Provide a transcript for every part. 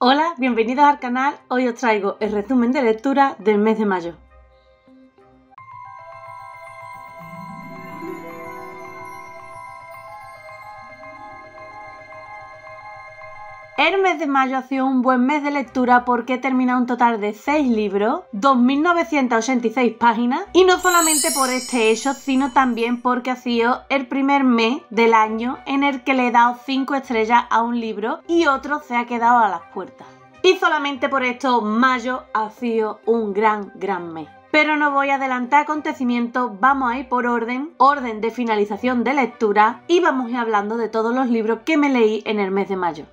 Hola, bienvenidos al canal. Hoy os traigo el resumen de lectura del mes de mayo. El mes de mayo ha sido un buen mes de lectura porque he terminado un total de 6 libros, 2.986 páginas y no solamente por este hecho, sino también porque ha sido el primer mes del año en el que le he dado 5 estrellas a un libro y otro se ha quedado a las puertas. Y solamente por esto mayo ha sido un gran, gran mes. Pero no voy a adelantar acontecimientos, vamos a ir por orden, orden de finalización de lectura y vamos a ir hablando de todos los libros que me leí en el mes de mayo.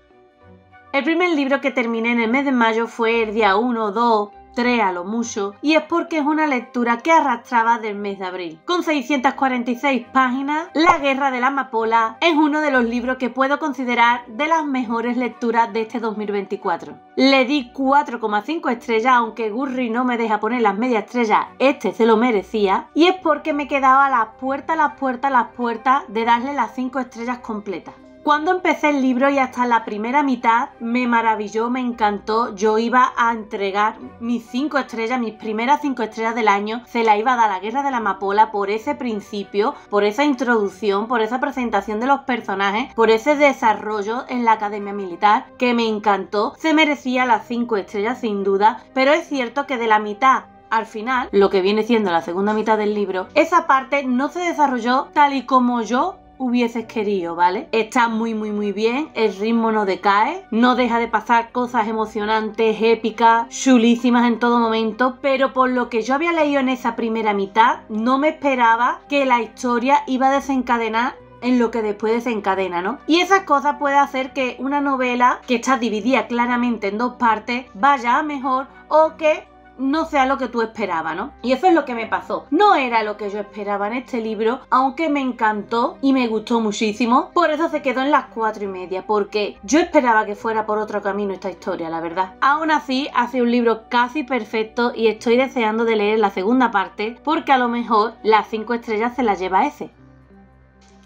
El primer libro que terminé en el mes de mayo fue el día 1, 2, 3 a lo mucho, y es porque es una lectura que arrastraba del mes de abril. Con 646 páginas, La Guerra de la Amapola es uno de los libros que puedo considerar de las mejores lecturas de este 2024. Le di 4,5 estrellas, aunque Gurri no me deja poner las medias estrellas, este se lo merecía, y es porque me quedaba a las puertas, las puertas, las puertas de darle las 5 estrellas completas. Cuando empecé el libro y hasta la primera mitad me maravilló, me encantó. Yo iba a entregar mis cinco estrellas, mis primeras cinco estrellas del año, se la iba a dar a la Guerra de la Amapola por ese principio, por esa introducción, por esa presentación de los personajes, por ese desarrollo en la Academia Militar que me encantó. Se merecía las cinco estrellas sin duda, pero es cierto que de la mitad al final, lo que viene siendo la segunda mitad del libro, esa parte no se desarrolló tal y como yo hubieses querido, ¿vale? Está muy muy muy bien, el ritmo no decae, no deja de pasar cosas emocionantes, épicas, chulísimas en todo momento, pero por lo que yo había leído en esa primera mitad, no me esperaba que la historia iba a desencadenar en lo que después desencadena, ¿no? Y esas cosas puede hacer que una novela que está dividida claramente en dos partes vaya a mejor o que no sea lo que tú esperabas, ¿no? Y eso es lo que me pasó. No era lo que yo esperaba en este libro, aunque me encantó y me gustó muchísimo. Por eso se quedó en las cuatro y media, porque yo esperaba que fuera por otro camino esta historia, la verdad. Aún así, hace un libro casi perfecto y estoy deseando de leer la segunda parte, porque a lo mejor las cinco estrellas se las lleva ese.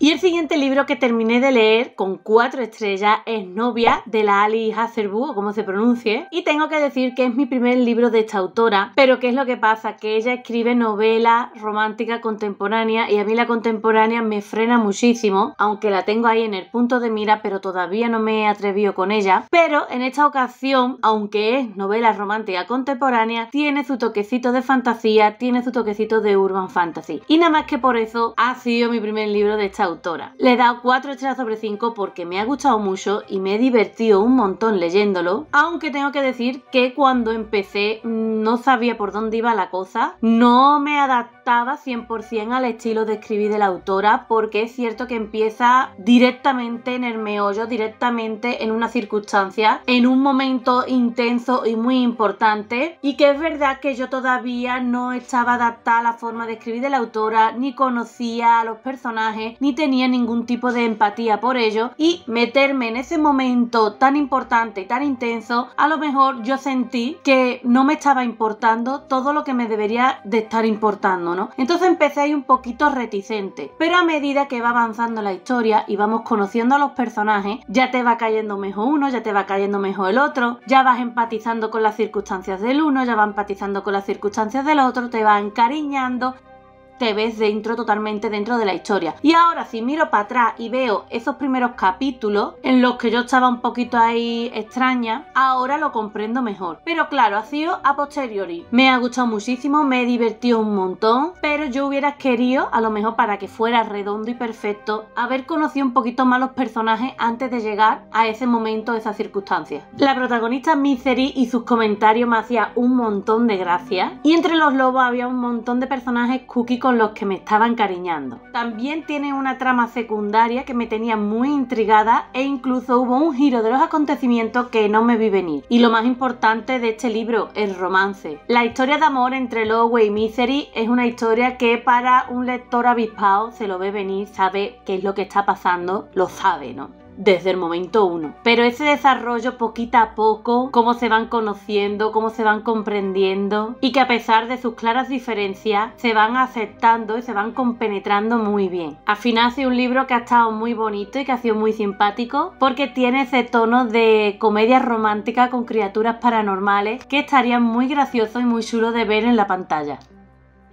Y el siguiente libro que terminé de leer con cuatro estrellas es Novia de la Ali Hazerbu, o como se pronuncie. Y tengo que decir que es mi primer libro de esta autora, pero ¿qué es lo que pasa? Que ella escribe novela romántica contemporánea y a mí la contemporánea me frena muchísimo, aunque la tengo ahí en el punto de mira, pero todavía no me he atrevido con ella. Pero en esta ocasión, aunque es novela romántica contemporánea, tiene su toquecito de fantasía, tiene su toquecito de urban fantasy. Y nada más que por eso ha sido mi primer libro de esta autora. Le he dado 4 estrellas sobre 5 porque me ha gustado mucho y me he divertido un montón leyéndolo, aunque tengo que decir que cuando empecé no sabía por dónde iba la cosa, no me adaptaba 100% al estilo de escribir de la autora porque es cierto que empieza directamente en el meollo, directamente en una circunstancia, en un momento intenso y muy importante y que es verdad que yo todavía no estaba adaptada a la forma de escribir de la autora, ni conocía a los personajes, ni tenía ningún tipo de empatía por ello y meterme en ese momento tan importante y tan intenso, a lo mejor yo sentí que no me estaba importando todo lo que me debería de estar importando, ¿no? Entonces empecé ahí un poquito reticente, pero a medida que va avanzando la historia y vamos conociendo a los personajes, ya te va cayendo mejor uno, ya te va cayendo mejor el otro, ya vas empatizando con las circunstancias del uno, ya vas empatizando con las circunstancias del otro, te vas encariñando te ves dentro, totalmente dentro de la historia. Y ahora si miro para atrás y veo esos primeros capítulos en los que yo estaba un poquito ahí extraña, ahora lo comprendo mejor. Pero claro, ha sido a posteriori. Me ha gustado muchísimo, me he divertido un montón, pero yo hubiera querido, a lo mejor para que fuera redondo y perfecto, haber conocido un poquito más los personajes antes de llegar a ese momento, esa circunstancia. La protagonista Misery y sus comentarios me hacía un montón de gracia. Y entre los lobos había un montón de personajes cookie los que me estaban cariñando. También tiene una trama secundaria que me tenía muy intrigada e incluso hubo un giro de los acontecimientos que no me vi venir. Y lo más importante de este libro, el romance. La historia de amor entre Lowe y Misery es una historia que para un lector avispado se lo ve venir, sabe qué es lo que está pasando, lo sabe, ¿no? Desde el momento uno. Pero ese desarrollo poquito a poco, cómo se van conociendo, cómo se van comprendiendo y que a pesar de sus claras diferencias se van aceptando y se van compenetrando muy bien. Al final ha sido un libro que ha estado muy bonito y que ha sido muy simpático porque tiene ese tono de comedia romántica con criaturas paranormales que estaría muy gracioso y muy chulo de ver en la pantalla.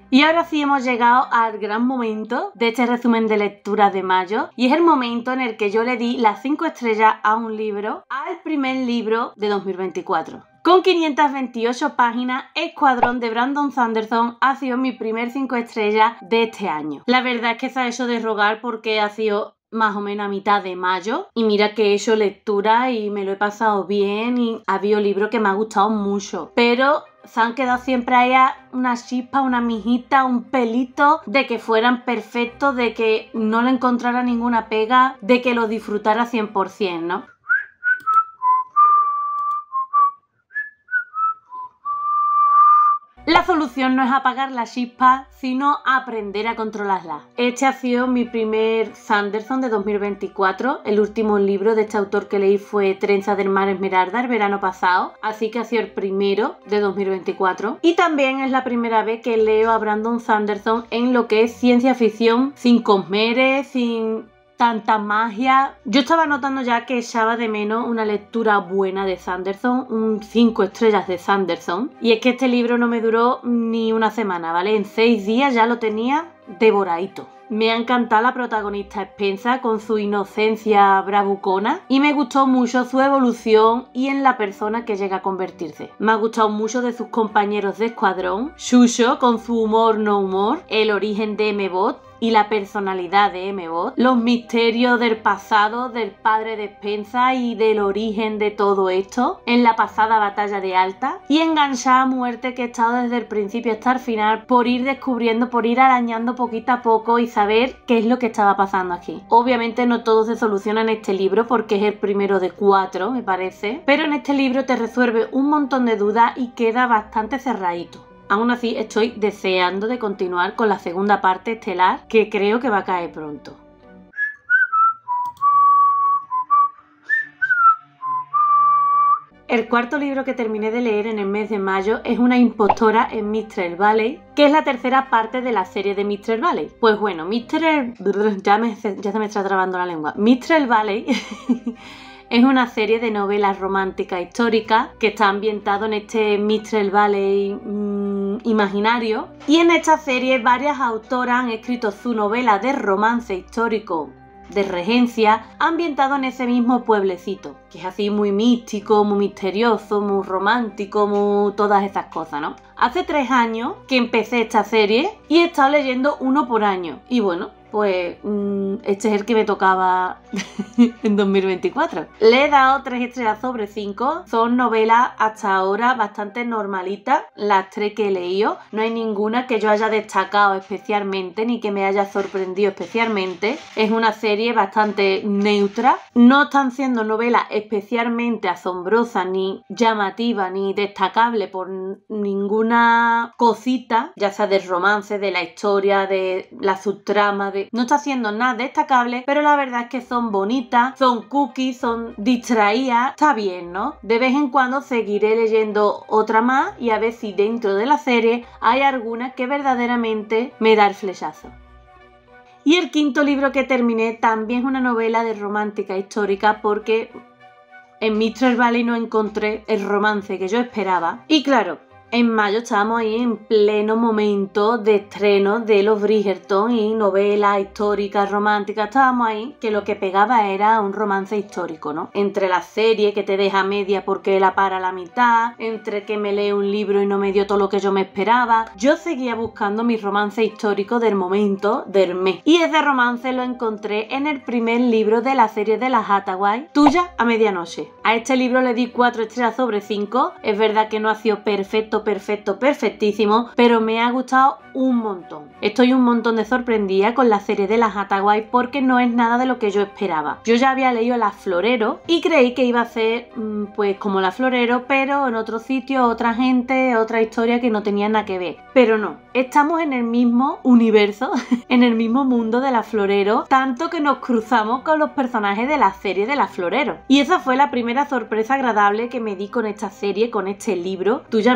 Y ahora sí hemos llegado al gran momento de este resumen de lectura de mayo y es el momento en el que yo le di las 5 estrellas a un libro, al primer libro de 2024. Con 528 páginas, Escuadrón de Brandon Sanderson ha sido mi primer 5 estrellas de este año. La verdad es que se ha hecho de rogar porque ha sido más o menos a mitad de mayo y mira que he hecho lectura y me lo he pasado bien y ha habido libros que me ha gustado mucho pero se han quedado siempre ahí una chispa, una mijita, un pelito de que fueran perfectos, de que no le encontrara ninguna pega, de que lo disfrutara 100%, ¿no? La solución no es apagar la chispa, sino aprender a controlarla. Este ha sido mi primer Sanderson de 2024. El último libro de este autor que leí fue Trenza del Mar Esmeralda el verano pasado, así que ha sido el primero de 2024. Y también es la primera vez que leo a Brandon Sanderson en lo que es ciencia ficción, sin cosmeres, sin tanta magia. Yo estaba notando ya que echaba de menos una lectura buena de Sanderson, un 5 estrellas de Sanderson. Y es que este libro no me duró ni una semana, ¿vale? En 6 días ya lo tenía devoradito. Me ha encantado la protagonista Spensa con su inocencia bravucona y me gustó mucho su evolución y en la persona que llega a convertirse. Me ha gustado mucho de sus compañeros de escuadrón, Shusho con su humor no humor, el origen de M-Bot y la personalidad de M-Bot, los misterios del pasado del padre de Spensa y del origen de todo esto en la pasada batalla de Alta y enganchada a muerte que he estado desde el principio hasta el final por ir descubriendo, por ir arañando poquito a poco y saber qué es lo que estaba pasando aquí. Obviamente no todo se soluciona en este libro porque es el primero de cuatro, me parece, pero en este libro te resuelve un montón de dudas y queda bastante cerradito. Aún así estoy deseando de continuar con la segunda parte estelar que creo que va a caer pronto. El cuarto libro que terminé de leer en el mes de mayo es Una impostora en Mr. Valley, que es la tercera parte de la serie de Mr. Valley. Pues bueno, Mr. Ya, ya se me está trabando la lengua. Mr. Valley Es una serie de novelas románticas históricas que está ambientado en este Mistral Valley imaginario. Y en esta serie varias autoras han escrito su novela de romance histórico de regencia ambientado en ese mismo pueblecito, es así muy místico, muy misterioso, muy romántico, muy todas esas cosas, ¿no? Hace tres años que empecé esta serie y he estado leyendo uno por año. Y bueno, pues mm, este es el que me tocaba en 2024. Le he dado tres estrellas sobre cinco. Son novelas hasta ahora bastante normalitas, las tres que he leído. No hay ninguna que yo haya destacado especialmente ni que me haya sorprendido especialmente. Es una serie bastante neutra. No están siendo novelas especialmente asombrosas, ni llamativas, ni destacables por ninguna cosita, ya sea del romance, de la historia, de la subtrama, de no está haciendo nada destacable, pero la verdad es que son bonitas, son cookies, son distraídas, está bien, ¿no? De vez en cuando seguiré leyendo otra más y a ver si dentro de la serie hay alguna que verdaderamente me da el flechazo. Y el quinto libro que terminé también es una novela de romántica histórica porque en Mr. Valley no encontré el romance que yo esperaba. Y claro, en mayo estábamos ahí en pleno momento de estreno de los Bridgerton y novelas históricas, románticas. Estábamos ahí que lo que pegaba era un romance histórico, ¿no? Entre la serie que te deja media porque la para la mitad, entre que me lee un libro y no me dio todo lo que yo me esperaba. Yo seguía buscando mi romance histórico del momento del mes. Y ese romance lo encontré en el primer libro de la serie de las Hathaway, Tuya a medianoche. A este libro le di 4 estrellas sobre 5. Es verdad que no ha sido perfecto perfecto, perfectísimo, pero me ha gustado un montón. Estoy un montón de sorprendida con la serie de las Hathaway porque no es nada de lo que yo esperaba. Yo ya había leído Las Florero y creí que iba a ser mm, pues como La Florero, pero en otro sitio, otra gente, otra historia que no tenía nada que ver. Pero no, estamos en el mismo universo, en el mismo mundo de La Florero, tanto que nos cruzamos con los personajes de la serie de La Florero. Y esa fue la primera sorpresa agradable que me di con esta serie, con este libro, Tuya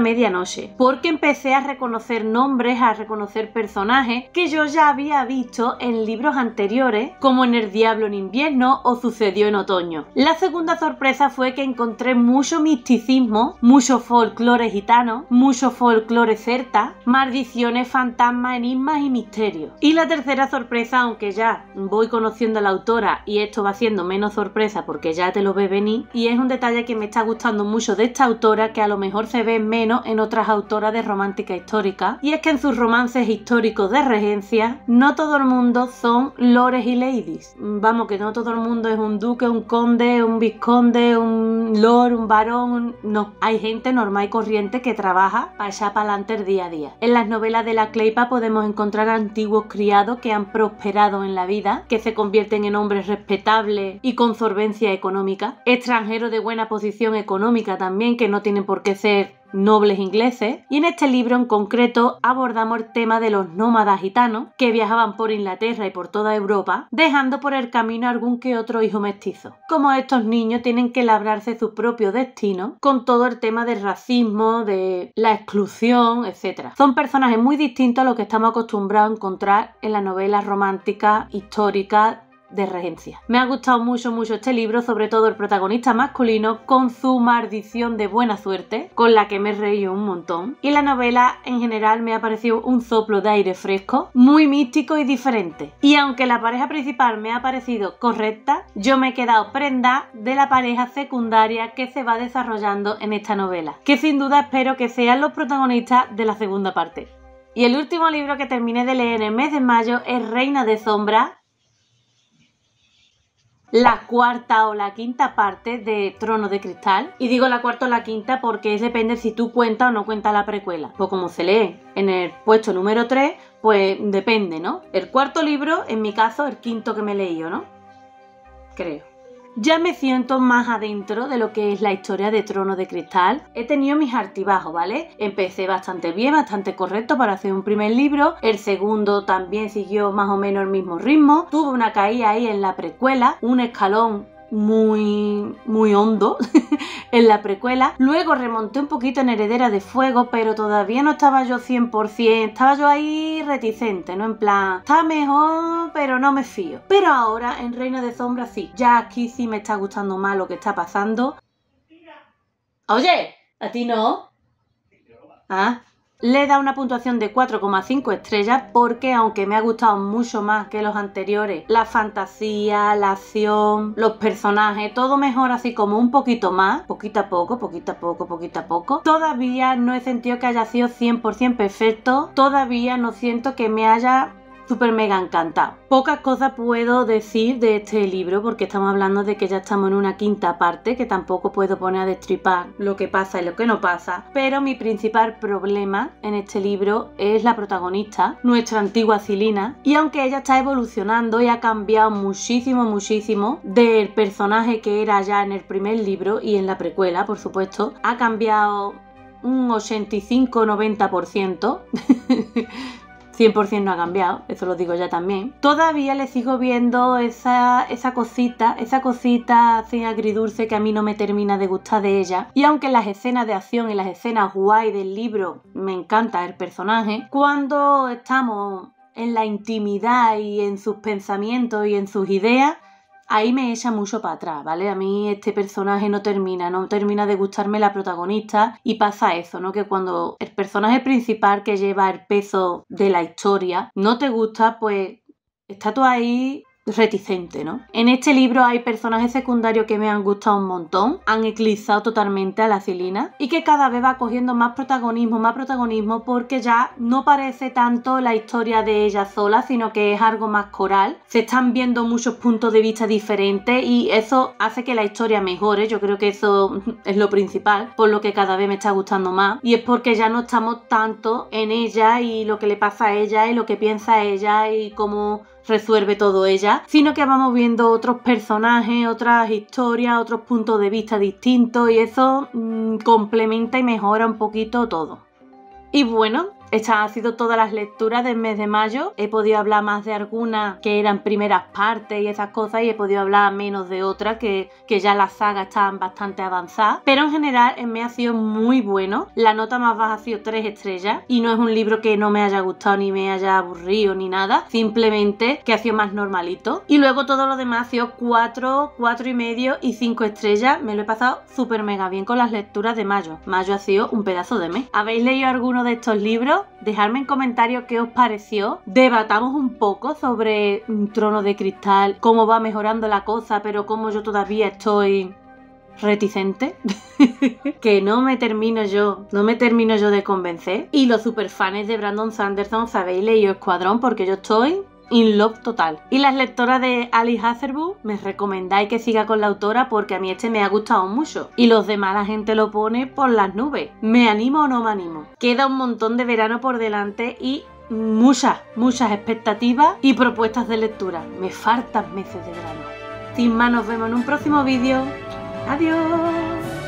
Porque empecé a reconocer nombres, a reconocer personajes que yo ya había visto en libros anteriores, como en El Diablo en invierno o Sucedió en otoño. La segunda sorpresa fue que encontré mucho misticismo, mucho folclore gitano, mucho folclore celta, maldiciones, fantasmas, enigmas y misterios. Y la tercera sorpresa, aunque ya voy conociendo a la autora y esto va siendo menos sorpresa porque ya te lo ve venir, y es un detalle que me está gustando mucho de esta autora que a lo mejor se ve menos en otras autoras de romántica histórica, y es que en sus romances históricos de regencia no todo el mundo son lores y ladies. Vamos, que no todo el mundo es un duque, un conde, un vizconde, un lord, un varón, no. Hay gente normal y corriente que trabaja para echar para adelante el día a día. En las novelas de la Cleipa podemos encontrar antiguos criados que han prosperado en la vida, que se convierten en hombres respetables y con solvencia económica, extranjeros de buena posición económica también, que no tienen por qué ser nobles ingleses y en este libro en concreto abordamos el tema de los nómadas gitanos que viajaban por Inglaterra y por toda Europa dejando por el camino algún que otro hijo mestizo. Como estos niños tienen que labrarse su propio destino con todo el tema del racismo, de la exclusión, etc. Son personajes muy distintos a lo que estamos acostumbrados a encontrar en las novelas románticas históricas de regencia. Me ha gustado mucho, mucho este libro, sobre todo el protagonista masculino con su maldición de buena suerte, con la que me he reído un montón. Y la novela en general me ha parecido un soplo de aire fresco, muy místico y diferente. Y aunque la pareja principal me ha parecido correcta, yo me he quedado prenda de la pareja secundaria que se va desarrollando en esta novela, que sin duda espero que sean los protagonistas de la segunda parte. Y el último libro que terminé de leer en el mes de mayo es Reina de Sombra la cuarta o la quinta parte de Trono de Cristal. Y digo la cuarta o la quinta porque depende si tú cuentas o no cuentas la precuela. Pues como se lee en el puesto número 3, pues depende, ¿no? El cuarto libro, en mi caso, el quinto que me he leído, ¿no? Creo ya me siento más adentro de lo que es la historia de Trono de Cristal. He tenido mis altibajos, ¿vale? Empecé bastante bien, bastante correcto para hacer un primer libro. El segundo también siguió más o menos el mismo ritmo. Tuve una caída ahí en la precuela, un escalón muy, muy hondo en la precuela. Luego remonté un poquito en Heredera de Fuego, pero todavía no estaba yo 100%. Estaba yo ahí reticente, ¿no? En plan, está mejor, pero no me fío. Pero ahora en Reina de Sombra sí. Ya aquí sí me está gustando más lo que está pasando. Oye, ¿a ti no? Ah, le da una puntuación de 4,5 estrellas porque aunque me ha gustado mucho más que los anteriores, la fantasía, la acción, los personajes, todo mejor así como un poquito más, poquito a poco, poquito a poco, poquito a poco, todavía no he sentido que haya sido 100% perfecto, todavía no siento que me haya súper mega encantado. Pocas cosas puedo decir de este libro porque estamos hablando de que ya estamos en una quinta parte que tampoco puedo poner a destripar lo que pasa y lo que no pasa. Pero mi principal problema en este libro es la protagonista, nuestra antigua Cilina. Y aunque ella está evolucionando y ha cambiado muchísimo, muchísimo del personaje que era ya en el primer libro y en la precuela, por supuesto, ha cambiado un 85-90%. 100% no ha cambiado, eso lo digo ya también. Todavía le sigo viendo esa, esa cosita, esa cosita así agridulce que a mí no me termina de gustar de ella. Y aunque las escenas de acción y las escenas guay del libro me encanta el personaje, cuando estamos en la intimidad y en sus pensamientos y en sus ideas, ahí me echa mucho para atrás, ¿vale? A mí este personaje no termina, no termina de gustarme la protagonista y pasa eso, ¿no? Que cuando el personaje principal que lleva el peso de la historia no te gusta, pues está tú ahí reticente, ¿no? En este libro hay personajes secundarios que me han gustado un montón, han eclipsado totalmente a la Cilina y que cada vez va cogiendo más protagonismo, más protagonismo porque ya no parece tanto la historia de ella sola, sino que es algo más coral. Se están viendo muchos puntos de vista diferentes y eso hace que la historia mejore. Yo creo que eso es lo principal, por lo que cada vez me está gustando más. Y es porque ya no estamos tanto en ella y lo que le pasa a ella y lo que piensa ella y cómo resuelve todo ella, sino que vamos viendo otros personajes, otras historias, otros puntos de vista distintos y eso mm, complementa y mejora un poquito todo. Y bueno, estas han sido todas las lecturas del mes de mayo. He podido hablar más de algunas que eran primeras partes y esas cosas y he podido hablar menos de otras que, que ya las sagas están bastante avanzadas. Pero en general el mes ha sido muy bueno. La nota más baja ha sido 3 estrellas y no es un libro que no me haya gustado ni me haya aburrido ni nada. Simplemente que ha sido más normalito. Y luego todo lo demás ha sido 4, 4 y medio y 5 estrellas. Me lo he pasado súper mega bien con las lecturas de mayo. Mayo ha sido un pedazo de mes. ¿Habéis leído alguno de estos libros? Dejadme en comentarios qué os pareció. Debatamos un poco sobre un trono de cristal, cómo va mejorando la cosa, pero cómo yo todavía estoy reticente, que no me termino yo, no me termino yo de convencer. Y los superfans de Brandon Sanderson, sabéis, leído Escuadrón porque yo estoy in love total. Y las lectoras de Ali Hazerbu me recomendáis que siga con la autora porque a mí este me ha gustado mucho. Y los demás la gente lo pone por las nubes. ¿Me animo o no me animo? Queda un montón de verano por delante y muchas, muchas expectativas y propuestas de lectura. Me faltan meses de verano. Sin más, nos vemos en un próximo vídeo. Adiós.